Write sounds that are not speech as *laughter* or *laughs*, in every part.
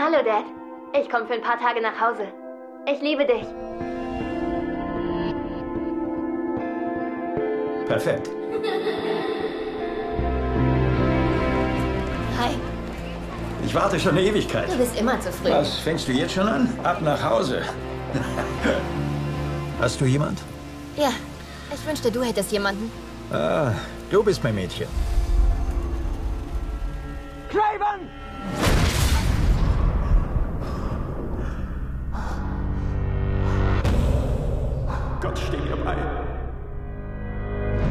Hallo, Dad. Ich komme für ein paar Tage nach Hause. Ich liebe dich. Perfekt. Hi. Ich warte schon eine Ewigkeit. Du bist immer zu früh. Was, fängst du jetzt schon an? Ab nach Hause. *laughs* Hast du jemand? Ja, ich wünschte, du hättest jemanden. Ah, du bist mein Mädchen. Gott, steh mir bei.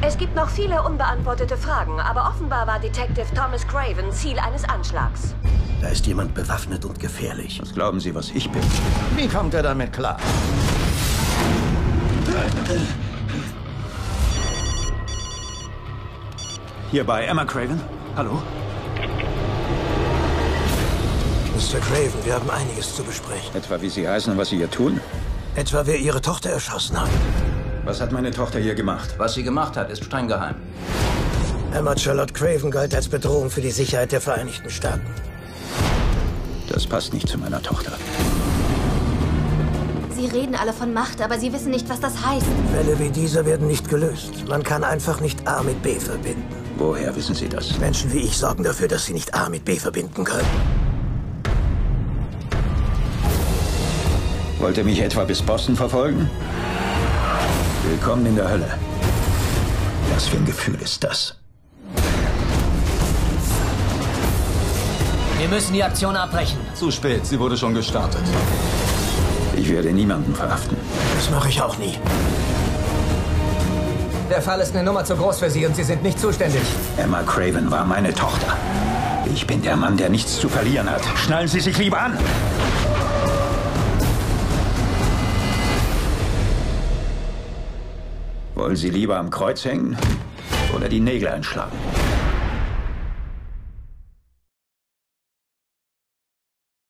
Es gibt noch viele unbeantwortete Fragen, aber offenbar war Detective Thomas Craven Ziel eines Anschlags. Da ist jemand bewaffnet und gefährlich. Was glauben Sie, was ich bin? Wie kommt er damit klar? Hier bei Emma Craven. Hallo? Mr. Craven, wir haben einiges zu besprechen. Etwa wie Sie heißen und was Sie hier tun? Etwa wer Ihre Tochter erschossen hat. Was hat meine Tochter hier gemacht? Was sie gemacht hat, ist streng geheim. Emma Charlotte Craven galt als Bedrohung für die Sicherheit der Vereinigten Staaten. Das passt nicht zu meiner Tochter. Sie reden alle von Macht, aber sie wissen nicht, was das heißt. Fälle wie dieser werden nicht gelöst. Man kann einfach nicht A mit B verbinden. Woher wissen Sie das? Menschen wie ich sorgen dafür, dass sie nicht A mit B verbinden können. Wollt ihr mich etwa bis Boston verfolgen? Willkommen in der Hölle. Was für ein Gefühl ist das? Wir müssen die Aktion abbrechen. Zu spät, sie wurde schon gestartet. Ich werde niemanden verhaften. Das mache ich auch nie. Der Fall ist eine Nummer zu groß für Sie und Sie sind nicht zuständig. Emma Craven war meine Tochter. Ich bin der Mann, der nichts zu verlieren hat. Schnallen Sie sich lieber an! Wollen Sie lieber am Kreuz hängen oder die Nägel einschlagen?